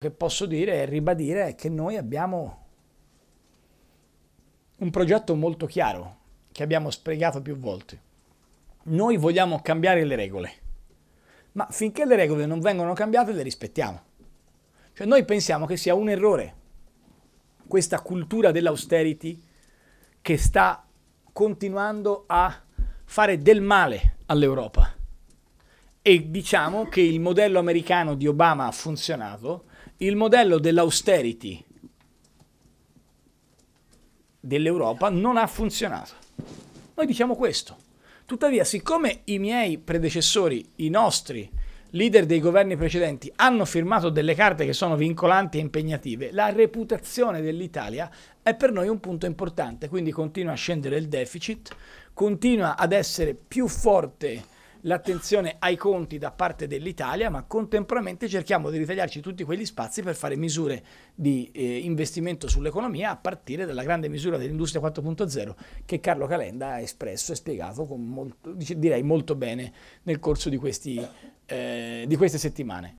che posso dire e ribadire è che noi abbiamo un progetto molto chiaro che abbiamo spiegato più volte. Noi vogliamo cambiare le regole, ma finché le regole non vengono cambiate le rispettiamo. Cioè noi pensiamo che sia un errore questa cultura dell'austerity che sta continuando a fare del male all'Europa. E diciamo che il modello americano di Obama ha funzionato, il modello dell'austerity dell'Europa non ha funzionato. Noi diciamo questo. Tuttavia, siccome i miei predecessori, i nostri leader dei governi precedenti, hanno firmato delle carte che sono vincolanti e impegnative, la reputazione dell'Italia è per noi un punto importante. Quindi continua a scendere il deficit, continua ad essere più forte l'attenzione ai conti da parte dell'Italia, ma contemporaneamente cerchiamo di ritagliarci tutti quegli spazi per fare misure di eh, investimento sull'economia a partire dalla grande misura dell'industria 4.0 che Carlo Calenda ha espresso e spiegato molto, direi molto bene nel corso di, questi, eh, di queste settimane.